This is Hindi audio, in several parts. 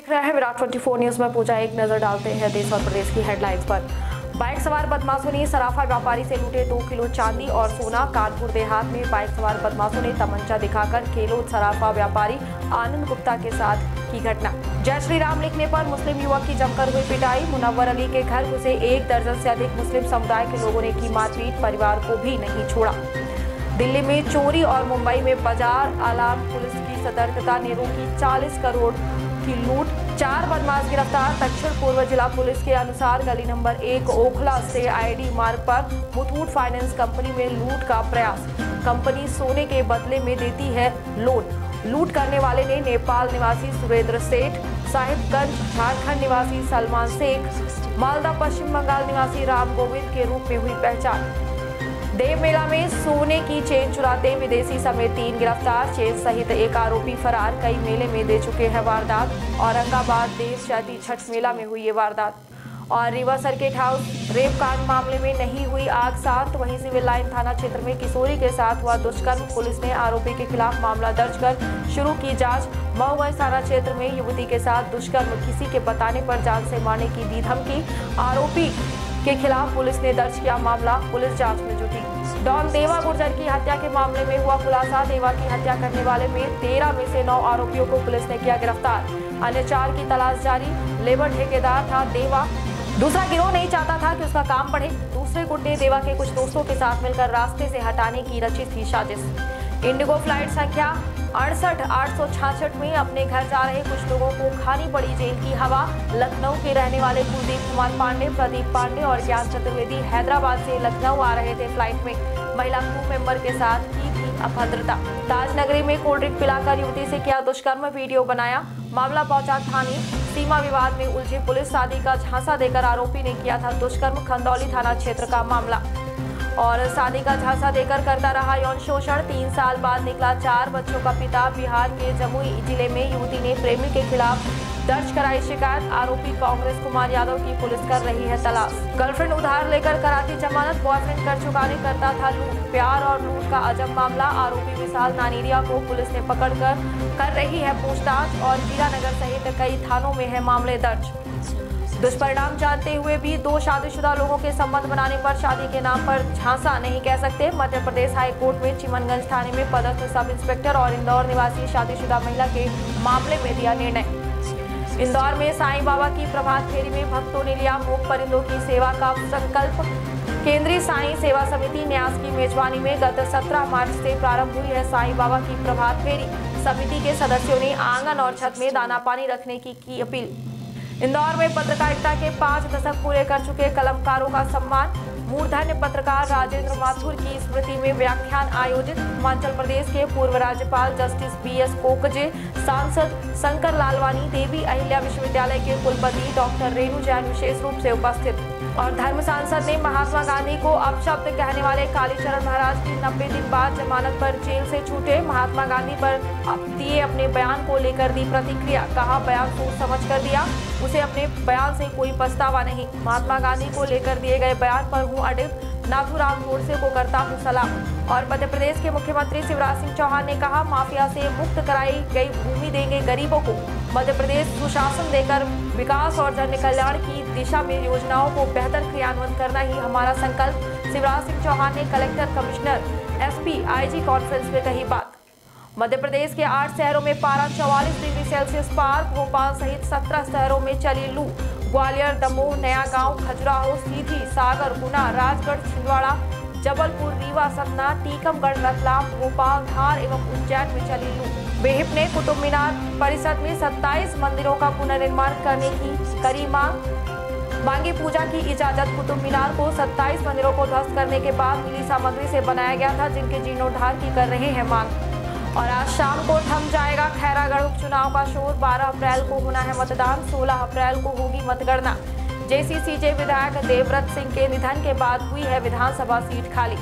देख रहे हैं, विराट 24 न्यूज़ में पूजा एक नज़र डालते हैं देश और प्रदेश की हेडलाइंस पर। बाइक सवार बदमाशों ने सराफा व्यापारी से लूटे दो किलो चांदी और सोना। कानपुर देहात में बाइक सवार बदमाशों ने तमंचा दिखाकर खेलो सराफा व्यापारी आनंद गुप्ता के साथ की घटना। जय श्री राम लिखने पर मुस्लिम युवक की जमकर हुई पिटाई। मुनव्वर अली के घर घुसे एक दर्जन से अधिक मुस्लिम समुदाय के लोगों ने की मारपीट, परिवार को भी नहीं छोड़ा। दिल्ली में चोरी और मुंबई में बाज़ार अलार्म पुलिस की सतर्कता ने रोकी 40 करोड़ की लूट। चार बदमाश गिरफ़्तार। दक्षिण पूर्व जिला पुलिस के अनुसार गली नंबर एक ओखला से आईडी मार्ग पर मुथूट फाइनेंस कंपनी में लूट का प्रयास। कंपनी सोने के बदले में देती है लोन। लूट करने वाले ने नेपाल निवासी सुरेंद्र सेठ, साहिबगंज, झारखंड निवासी सलमान शेख, मालदा पश्चिम बंगाल निवासी राम गोविंद के रूप में हुई पहचान। देव मेला में सोने की चेन चुराते विदेशी समेत तीन गिरफ़्तार, चेन सहित एक आरोपी फरार। कई मेले में दे चुके हैं वारदात। औरंगाबाद देव चैती छठ मेला में हुई ये वारदात। और रीवा सर्किट हाउस रेप कांड मामले में नहीं हुई आग शांत वहीं सिविल लाइन थाना क्षेत्र में किशोरी के साथ हुआ दुष्कर्म। पुलिस ने आरोपी के खिलाफ मामला दर्ज कर शुरू की जाँच। मऊगंज थाना क्षेत्र में युवती के साथ दुष्कर्म, किसी के बताने पर जान से मारने की दी धमकी। आरोपी के खिलाफ पुलिस ने दर्ज किया मामला। पुलिस जाँच में जुटी। डॉन देवा गुर्जर की हत्या के मामले में हुआ खुलासा। देवा की हत्या करने वाले में तेरह में से नौ आरोपियों को पुलिस ने किया गिरफ़्तार। अन्य चार की तलाश जारी। लेबर ठेकेदार था देवा। दूसरा गिरोह नहीं चाहता था कि उसका काम बढ़े। दूसरे गुंडे देवा के कुछ दोस्तों के साथ मिलकर रास्ते से हटाने की रची थी साजिश। इंडिगो फ़्लाइट संख्या अड़सठ, आठ सौ में अपने घर जा रहे कुछ लोगों को खानी पड़ी जेल की हवा। लखनऊ के रहने वाले कुलदीप कुमार पांडे, प्रदीप पांडे और ज्ञान चतुर्वेदी हैदराबाद से लखनऊ आ रहे थे फ़्लाइट में। महिला क्रू मेंबर के साथ की थी अभद्रता। ताज नगरी में कोल्ड ड्रिंक पिलाकर युवती से किया दुष्कर्म, वीडियो बनाया। मामला पहुँचा थाने। सीमा विवाद में उलझी पुलिस शादी का झांसा देकर आरोपी ने किया था दुष्कर्म, खंदौली थाना क्षेत्र का मामला। और शादी का झांसा देकर करता रहा यौन शोषण। तीन साल बाद निकला चार बच्चों का पिता बिहार के जमुई ज़िले में युवती ने प्रेमी के खिलाफ दर्ज कराई शिकायत। आरोपी कांग्रेस कुमार यादव की पुलिस कर रही है तलाश। गर्लफ्रेंड उधार लेकर कराती जमानत, बॉयफ्रेंड कर चुकाने करता था लूट। प्यार और लूट का अजब मामला। आरोपी विशाल नानीरिया को पुलिस ने पकड़कर कर रही है पूछताछ और हीरानगर सहित कई थानों में है मामले दर्ज। दुष्परिणाम जानते हुए भी दो शादीशुदा लोगों के संबंध बनाने पर शादी के नाम पर झांसा नहीं कह सकते। मध्य प्रदेश हाई कोर्ट में चिमनगंज थाने में पदस्थ सब इंस्पेक्टर और इंदौर निवासी शादीशुदा महिला के मामले में दिया निर्णय। इंदौर में साईं बाबा की प्रभात फेरी में भक्तों ने लिया मूक, परिंदों की सेवा का संकल्प। केंद्रीय साईं सेवा समिति न्यास की मेजबानी में गत 17 मार्च से प्रारंभ हुई है साईं बाबा की प्रभात फेरी। समिति के सदस्यों ने आँगन और छत में दाना पानी रखने की की अपील। इंदौर में पत्रकारिता के पाँच दशक पूरे कर चुके कलमकारों का सम्मान। मूर्धन्य पत्रकार राजेंद्र माथुर की स्मृति में व्याख्यान आयोजित। हिमाचल प्रदेश के पूर्व राज्यपाल जस्टिस बी एस कोकजे, सांसद शंकर लालवानी, देवी अहिल्या विश्वविद्यालय के कुलपति डॉक्टर रेणु जैन विशेष रूप से उपस्थित। और धर्म सांसद ने महात्मा गांधी को अपशब्द कहने वाले कालीचरण महाराज की नब्बे दिन बाद जमानत पर जेल से छूटे। महात्मा गांधी पर दिए अपने बयान को लेकर दी प्रतिक्रिया। कहा, बयान सोच समझ कर दिया। उसे अपने बयान से कोई पछतावा नहीं। महात्मा गांधी को लेकर दिए गए बयान पर हूँ अडिग। नाथुराम गोडसे को करता हूँ सलाम। और मध्य प्रदेश के मुख्यमंत्री शिवराज सिंह चौहान ने कहा, माफिया से मुक्त कराई गई भूमि देंगे गरीबों को। मध्य प्रदेश सुशासन देकर विकास और जन कल्याण की दिशा में योजनाओं को बेहतर क्रियान्वयन करना ही हमारा संकल्प। शिवराज सिंह चौहान ने collector commissioner, SP, IG conference में कही बात। मध्य प्रदेश के आठ शहरों में पारा चौवालीस डिग्री सेल्सियस पार, भोपाल सहित सत्रह शहरों में चली लू। ग्वालियर, दमोह, नया गाँव, खजुराहो, सीधी, सागर, गुना, राजगढ़, छिंदवाड़ा, जबलपुर, रीवा, सतना, टीकमगढ़, रतलाम, भोपाल, धार एवं उज्जैन में चली लू बेहिप ने कुतुब मीनार परिषद में 27 मंदिरों का पुनर्निर्माण करने की करी मांग। मांगी पूजा की इजाज़त, कुतुब मीनार को 27 मंदिरों को ध्वस्त करने के बाद मिली सामग्री से बनाया गया था, जिनके जीर्णोद्धार की कर रहे हैं मांग। और आज शाम को थम जाएगा खैरागढ़ उपचुनाव का शोर। 12 अप्रैल को होना है मतदान 16 अप्रैल को होगी मतगणना। जेसीसीजे विधायक देवव्रत सिंह के निधन के बाद हुई है विधानसभा सीट खाली।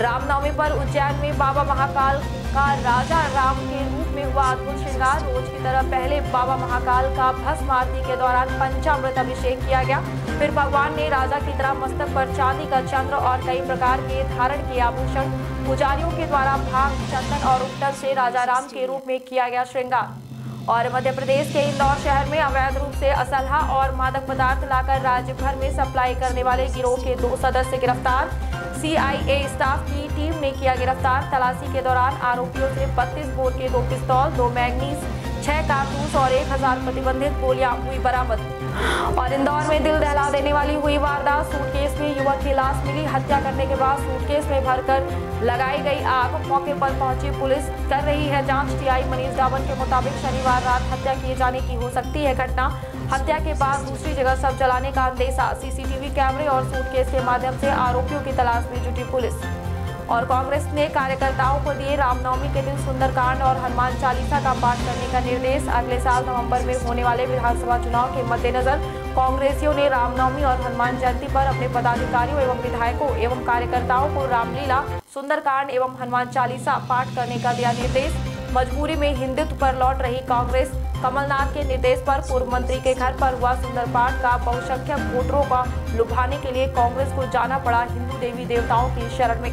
रामनवमी पर उज्जैन में बाबा महाकाल का राजा राम के रूप में हुआ अद्भुत श्रृंगार। रोज की तरह पहले बाबा महाकाल का भस्म आरती के दौरान पंचामृत अभिषेक किया गया। फिर भगवान ने राजा की तरह मस्तक पर चांदी का चंद्र और कई प्रकार के धारण किए आभूषण। पुजारियों के द्वारा भाग, चंदन और उत्तर से राजा राम के रूप में किया गया श्रृंगार। और मध्य प्रदेश के इंदौर शहर में अवैध रूप से असलहा और मादक पदार्थ लाकर राज्य भर में सप्लाई करने वाले गिरोह के दो सदस्य गिरफ़्तार। सीआईए स्टाफ की टीम ने किया गिरफ़्तार। तलाशी के दौरान आरोपियों से 32 बोर के दो पिस्तौल, दो मैगनीस छह कारतूस और एक हज़ार प्रतिबंधित गोलियाँ हुई बरामद। और इंदौर में दिल दहला देने वाली हुई वारदात, सूटकेस में युवक की लाश मिली। हत्या करने के बाद सूटकेस में भरकर लगाई गई आग। मौके पर पहुँची पुलिस। कर रही है जाँच। टीआई मनीष डावन के मुताबिक शनिवार रात हत्या किए जाने की हो सकती है घटना। हत्या के बाद दूसरी जगह सब जलाने का अंदेशा। सीसीटीवी कैमरे और सूटकेस के माध्यम से आरोपियों की तलाश में जुटी पुलिस। और कांग्रेस ने कार्यकर्ताओं को दिए रामनवमी के दिन सुंदरकांड और हनुमान चालीसा का पाठ करने का निर्देश। अगले साल नवंबर में होने वाले विधानसभा चुनाव के मद्देनजर कांग्रेसियों ने रामनवमी और हनुमान जयंती पर अपने पदाधिकारियों एवं विधायकों एवं कार्यकर्ताओं को रामलीला, सुंदरकांड एवं हनुमान चालीसा पाठ करने का दिया निर्देश। मजबूरी में हिंदुत्व पर लौट रही कांग्रेस कमलनाथ के निर्देश पर पूर्व मंत्री के घर पर हुआ सुंदर पाठ का बहुसंख्यक वोटरों का लुभाने के लिए कांग्रेस को जाना पड़ा हिंदू देवी देवताओं की शरण में।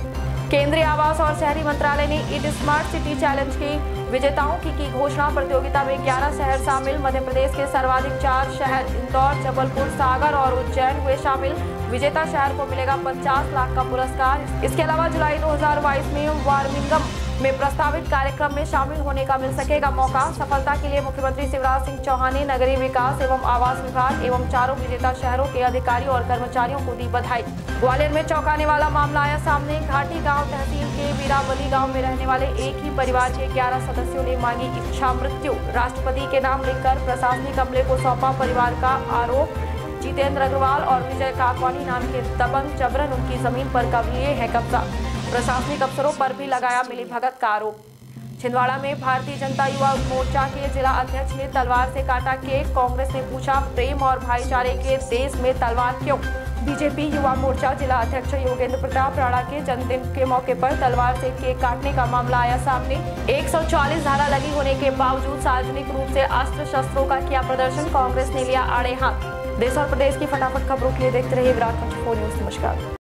केंद्रीय आवास और शहरी मंत्रालय ने इट स्मार्ट सिटी चैलेंज की विजेताओं की की घोषणा प्रतियोगिता में 11 शहर शामिल। मध्य प्रदेश के सर्वाधिक चार शहर इंदौर, जबलपुर, सागर और उज्जैन हुए शामिल। विजेता शहर को मिलेगा 50 लाख का पुरस्कार। इसके अलावा जुलाई 2022 में वार्मिंगम में प्रस्तावित कार्यक्रम में शामिल होने का मिल सकेगा मौका। सफलता के लिए मुख्यमंत्री शिवराज सिंह चौहान ने नगरीय विकास एवं आवास विभाग एवं चारों विजेता शहरों के अधिकारियों और कर्मचारियों को दी बधाई। ग्वालियर में चौंकाने वाला मामला आया सामने। घाटी गाँव तहसील के वीरावली गाँव में रहने वाले एक ही परिवार के ग्यारह सदस्यों ने मांगी इच्छा मृत्यु। राष्ट्रपति के नाम लिखकर प्रशासनिक अमले को सौंपा परिवार का आरोप। जितेंद्र अग्रवाल और विजय काकवानी नाम के दबंग जबरन उनकी ज़मीन पर कब लिए है कब्जा। प्रशासनिक अफसरों पर भी लगाया मिली भगत का आरोप। छिंदवाड़ा में भारतीय जनता युवा मोर्चा के जिला अध्यक्ष ने तलवार से काटा केक। कांग्रेस ने पूछा, प्रेम और भाईचारे के देश में तलवार क्यों? बीजेपी युवा मोर्चा जिला अध्यक्ष योगेंद्र प्रताप राणा के जन्मदिन के मौके पर तलवार से केक काटने का मामला आया सामने। 140 धारा लगी होने के बावजूद सार्वजनिक रूप से अस्त्र शस्त्रों का किया प्रदर्शन, कांग्रेस ने लिया आड़े हाथ। देश और प्रदेश की फटाफट खबरों के लिए देखते रहिए विराट न्यूज़। नमस्कार।